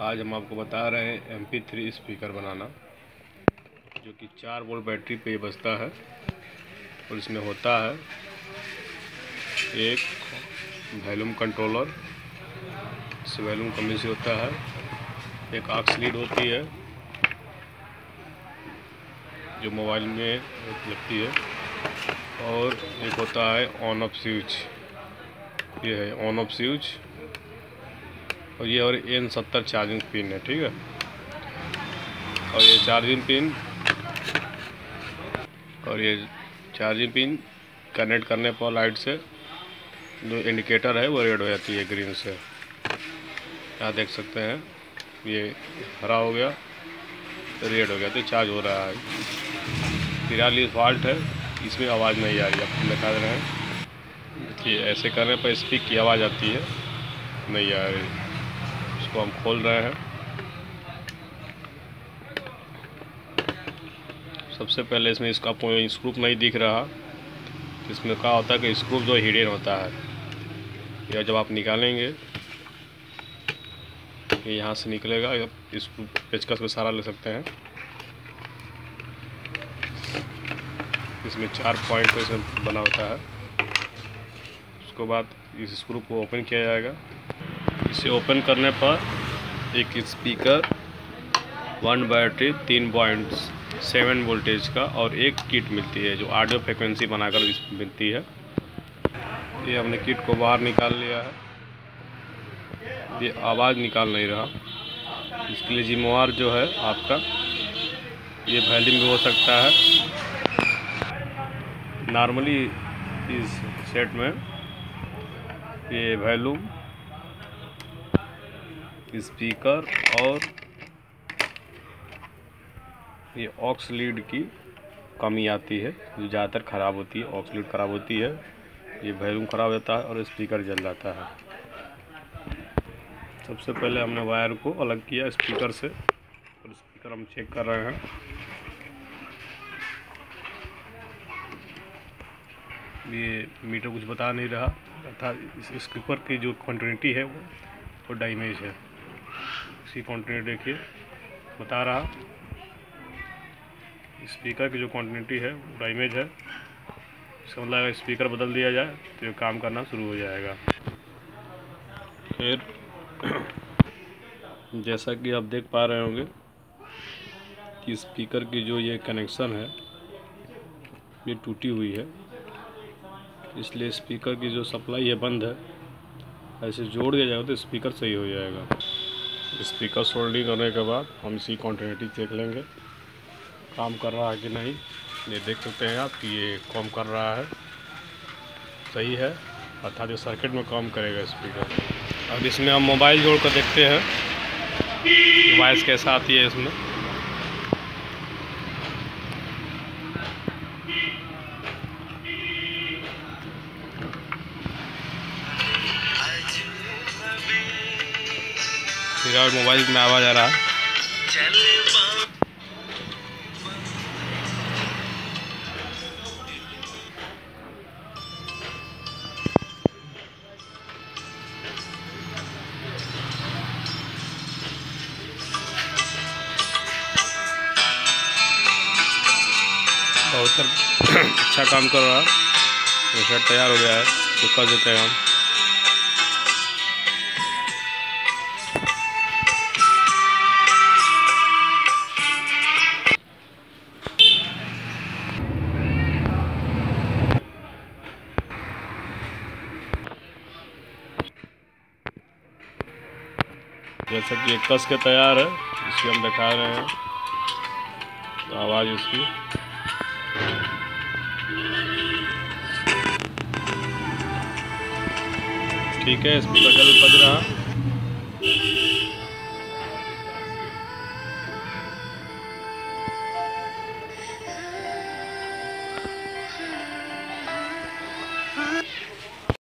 आज हम आपको बता रहे हैं एम पी थ्री स्पीकर बनाना, जो कि चार वोल्ट बैटरी पे बजता है और इसमें होता है एक वैल्यूम कंट्रोलर। इस वैल्यूम कमी से होता है, एक आक्स लीड होती है, जो मोबाइल में लगती है, और एक होता है ऑन ऑफ़ स्विच। ये है ऑन ऑफ़ स्विच। और ये और एन सत्तर चार्जिंग पिन है, ठीक है? और ये चार्जिंग पिन और ये चार्जिंग पिन कनेक्ट करने पर लाइट से जो इंडिकेटर है वो रेड हो जाती है ग्रीन से। यहाँ देख सकते हैं, ये हरा हो गया रेड हो गया तो चार्ज हो रहा है। तिरालीस वाल्ट है, इसमें आवाज़ नहीं आ रही, आप दिखा रहे हैं। कि ऐसे करने पर स्पीक की आवाज़ आती है, नहीं आ रही। इसको हम खोल रहे हैं। सबसे पहले इसमें इसका आपको स्क्रूप नहीं दिख रहा। इसमें क्या होता है कि स्क्रूप जो हिडन होता है। या जब आप निकालेंगे, ये यहाँ से निकलेगा। इस पेचकस में सारा ले सकते हैं। इसमें चार पॉइंट से बना होता है। उसके बाद इस स्क्रू को ओपन किया जाएगा। इसे ओपन करने पर एक स्पीकर वन बैटरी तीन पॉइंट सेवन वोल्टेज का और एक किट मिलती है जो ऑडियो फ्रिक्वेंसी बनाकर मिलती है। ये हमने किट को बाहर निकाल लिया है। ये आवाज़ निकाल नहीं रहा। इसके लिए जिम्मेवार जो है आपका, ये वैल्यूम भी हो सकता है। नॉर्मली इस सेट में ये वैल्यूम स्पीकर और ये ऑक्स लीड की कमी आती है, जो ज़्यादातर ख़राब होती है ऑक्स लीड ख़राब होती है, ये वैल्यूम ख़राब हो जाता है और स्पीकर जल जाता है। सबसे पहले हमने वायर को अलग किया स्पीकर से, और स्पीकर हम चेक कर रहे हैं। ये मीटर कुछ बता नहीं रहा, अर्थात इस स्पीकर की जो क्वान्टिटी है, वो वो डैमेज है। इसी क्वान्टिटी देखिए, बता रहा। स्पीकर की जो क्वान्टिटी है वो डैमेज है। इसका मतलब अगर स्पीकर बदल दिया जाए तो ये काम करना शुरू हो जाएगा। फिर, जैसा कि आप देख पा रहे होंगे कि स्पीकर की जो ये कनेक्शन है, ये टूटी हुई है। इसलिए स्पीकर की जो सप्लाई है, बंद है। ऐसे जोड़ दिया जाएगा तो स्पीकर सही हो जाएगा। स्पीकर सोल्डिंग करने के बाद हम इसी क्वान्टिटी देख लेंगे। काम कर रहा है कि नहीं, ये देख सकते हैं आप कि ये काम कर रहा है। सही है, अर्थात ये सर्किट में काम करेगा स्पीकर अब इसमें हम मोबाइल जोड़ कर देखते हैं वॉइस कैसा आती है इसमें। फिर मोबाइल में आवाज़ आ रहा है। बहुत अच्छा काम कर रहा है। शर्ट तैयार हो गया है तो कर देते हैं हम। जैसा कि एक कस के तैयार है इसकी हम दिखा रहे हैं। आवाज़ इसकी ठीक है इसमें बजल बज रहा।